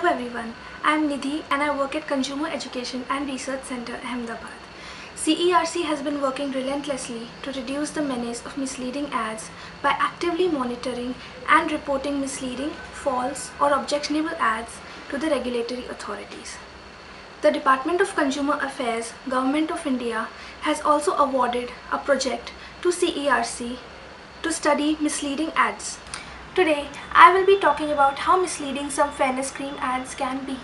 Hello everyone, I am Nidhi and I work at Consumer Education and Research Center, Ahmedabad. CERC has been working relentlessly to reduce the menace of misleading ads by actively monitoring and reporting misleading, false or objectionable ads to the regulatory authorities. The Department of Consumer Affairs, Government of India has also awarded a project to CERC to study misleading ads. Today, I will be talking about how misleading some fairness cream ads can be.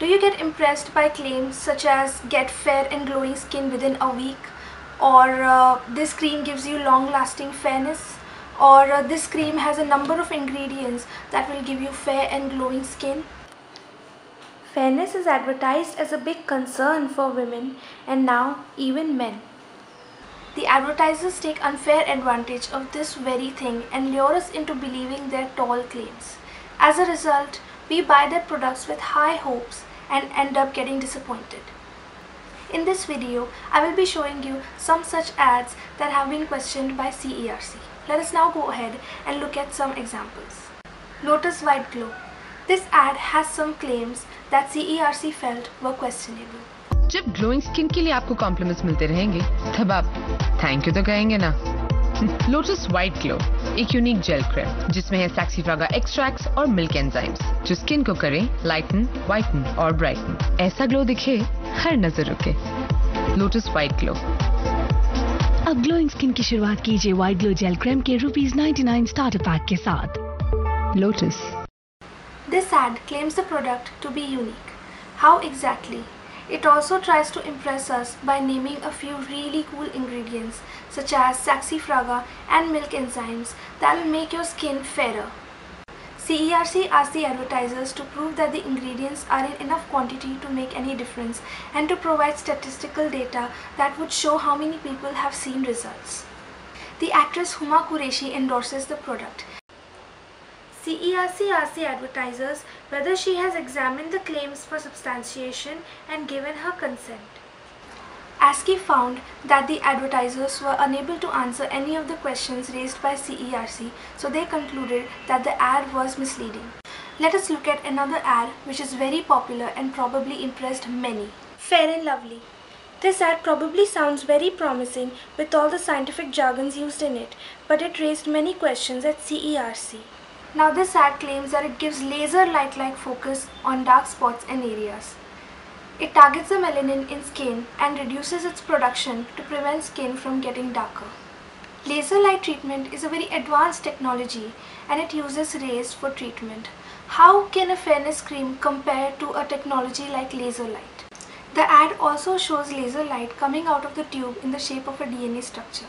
Do you get impressed by claims such as get fair and glowing skin within a week or uh, this cream gives you long lasting fairness or uh, this cream has a number of ingredients that will give you fair and glowing skin? Fairness is advertised as a big concern for women and now even men. The advertisers take unfair advantage of this very thing and lure us into believing their tall claims. As a result, we buy their products with high hopes and end up getting disappointed. In this video, I will be showing you some such ads that have been questioned by CERC. Let us now go ahead and look at some examples. Lotus White Glow. This ad has some claims that CERC felt were questionable. जब glowing skin के लिए आपको compliments मिलते रहेंगे तब आप thank you तो कहेंगे ना। लोटस व्हाइट ग्लो एक यूनिक जेल क्रीम जिसमें है सैक्सीफ्रागा एक्सट्रैक्ट्स और मिल्क एंजाइम्स जो स्किन को करें लाइटन वाइटन और ब्राइटन ऐसा ग्लो दिखे हर नज़र रुके। लोटस व्हाइट ग्लो अब ग्लोइंग स्किन की शुरुआत कीजिए व्हाइट ग्लो जेल क्रीम के रुपीज़ 99 स्टार्टर पैक के साथ। Lotus This ad claims the product to be unique. How exactly? It also tries to impress us by naming a few really cool ingredients such as saxifraga and milk enzymes that will make your skin fairer. CERC asked the advertisers to prove that the ingredients are in enough quantity to make any difference and to provide statistical data that would show how many people have seen results. The actress Huma Qureshi endorses the product CERC asked the advertisers whether she has examined the claims for substantiation and given her consent. ASCI found that the advertisers were unable to answer any of the questions raised by CERC, so they concluded that the ad was misleading. Let us look at another ad which is very popular and probably impressed many. Fair and Lovely. This ad probably sounds very promising with all the scientific jargons used in it, but it raised many questions at CERC. Now this ad claims that it gives laser light-like focus on dark spots and areas. It targets the melanin in skin and reduces its production to prevent skin from getting darker. Laser light treatment is a very advanced technology and it uses rays for treatment. How can a fairness cream compare to a technology like laser light? The ad also shows laser light coming out of the tube in the shape of a DNA structure.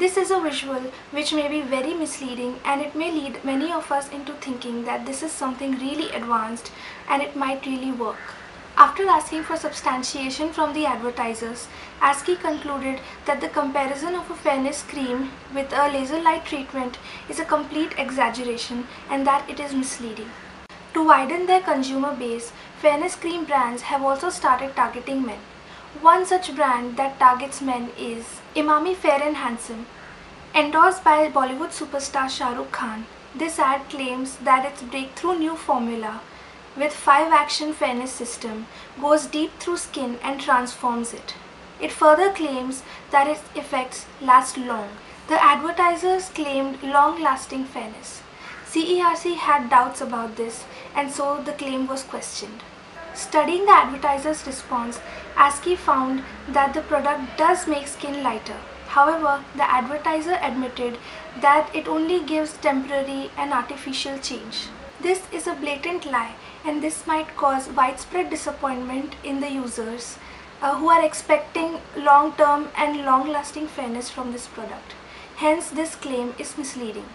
This is a visual which may be very misleading and it may lead many of us into thinking that this is something really advanced and it might really work. After asking for substantiation from the advertisers, ASCI concluded that the comparison of a fairness cream with a laser light treatment is a complete exaggeration and that it is misleading. To widen their consumer base, fairness cream brands have also started targeting men. One such brand that targets men is Emami Fair and Handsome. Endorsed by Bollywood superstar Shah Rukh Khan, this ad claims that its breakthrough new formula with 5 action fairness system goes deep through skin and transforms it. It further claims that its effects last long. The advertisers claimed long lasting fairness. CERC had doubts about this and so the claim was questioned. Studying the advertiser's response, ASCI found that the product does make skin lighter. However, the advertiser admitted that it only gives temporary and artificial change. This is a blatant lie and this might cause widespread disappointment in the users uh, who are expecting long-term and long-lasting fairness from this product. Hence, this claim is misleading.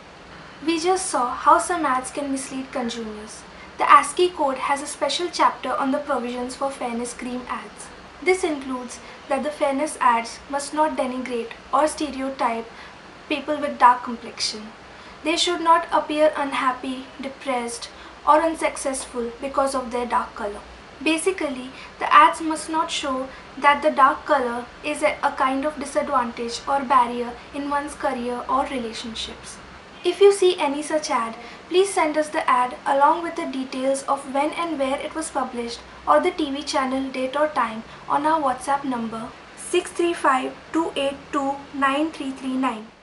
We just saw how some ads can mislead consumers. The ASCI code has a special chapter on the provisions for fairness cream ads. This includes that the fairness ads must not denigrate or stereotype people with dark complexion. They should not appear unhappy, depressed, or unsuccessful because of their dark color. Basically, the ads must not show that the dark color is a, kind of disadvantage or barrier in one's career or relationships. If you see any such ad, please send us the ad along with the details of when and where it was published or the TV channel date or time on our WhatsApp number 635 282 9339.